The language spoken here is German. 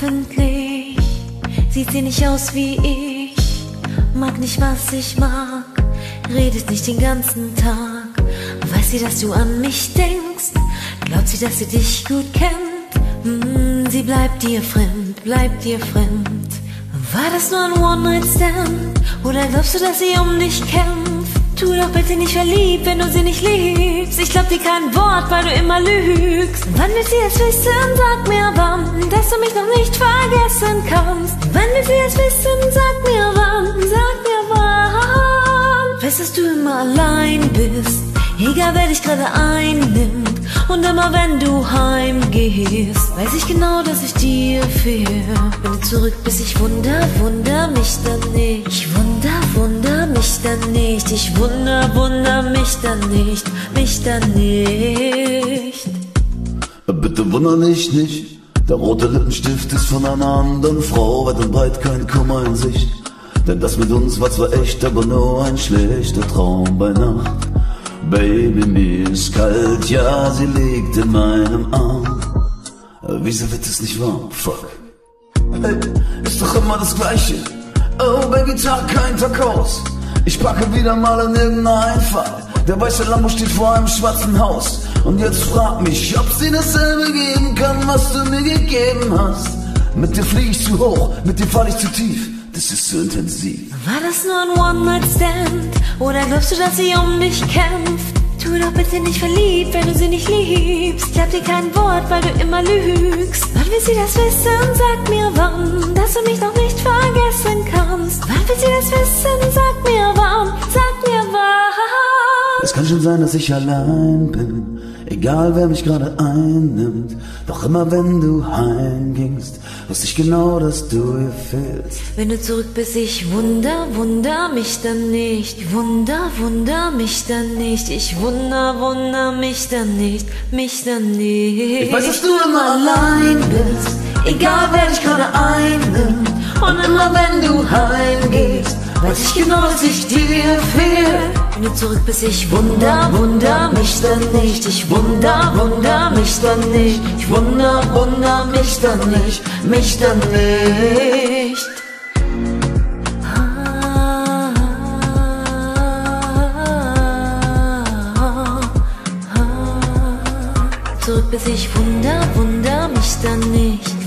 Hoffentlich sieht sie nicht aus wie ich, mag nicht was ich mag, redet nicht den ganzen Tag. Weiß sie, dass du an mich denkst? Glaubt sie, dass sie dich gut kennt? Hm, sie bleibt dir fremd, bleibt dir fremd. War das nur ein One-Night-Stand? Oder glaubst du, dass sie um dich kämpft? Tu doch bitte nicht verliebt, wenn du sie nicht liebst. Ich glaub dir kein Wort, weil du immer lügst. Wann will sie es wissen? Sag mir wann, dass du mich noch nicht vergessen kannst. Wann will sie es wissen? Sag mir wann, sag mir wann. Weißt, dass du immer allein bist, egal wer dich gerade einnimmt. Und immer wenn du heimgehst, weiß ich genau, dass ich dir fehl. Wenn du zurück bist, ich wunder, wunder mich dann nicht. Ich wunder, wunder mich dann nicht. Ich wunder, wunder mich dann nicht. Mich dann nicht. Bitte wunder dich nicht. Der rote Lippenstift ist von einer anderen Frau, weit und breit kein Kummer in Sicht. Denn das mit uns war zwar echt, aber nur ein schlechter Traum bei Nacht. Baby, mir ist kalt, ja, sie liegt in meinem Arm. Wieso wird es nicht warm? Fuck. Hey, ist doch immer das Gleiche. Oh, Baby, Tag kein Tag aus. Ich packe wieder mal in irgendeinen Fall. Der weiße Lambo steht vor einem schwarzen Haus. Und jetzt frag mich, ob sie dasselbe geben kann, was du mir gegeben hast. Mit dir flieg ich zu hoch, mit dir fall ich zu tief. Das ist so intensiv. War das nur ein One-Night-Stand? Oder glaubst du, dass sie um dich kämpft? Tu doch bitte nicht verliebt, wenn du sie nicht liebst. Glaub dir kein Wort, weil du immer lügst. Wann will sie das wissen? Sag mir wann, dass du mich noch nicht vergessen kannst. Wann will sie das wissen? Sag mir wann, sag kann schon sein, dass ich allein bin, egal wer mich gerade einnimmt. Doch immer wenn du heimgingst, wusste ich genau, dass du ihr fehlst. Wenn du zurück bist, ich wunder, wunder mich dann nicht. Ich wunder, wunder mich dann nicht. Ich wunder, wunder mich dann nicht. Mich dann nicht. Ich weiß, dass du immer allein bist, egal wer dich gerade einnimmt. Und immer wenn du heimgehst, weiß ich genau, dass ich dir fehl. Du zurück bist, ich wunder, wunder mich dann nicht. Ich wunder, wunder mich dann nicht. Ich wunder, wunder mich dann nicht. Mich dann nicht. Ah, ah, ah. Zurück bis ich wunder, wunder mich dann nicht.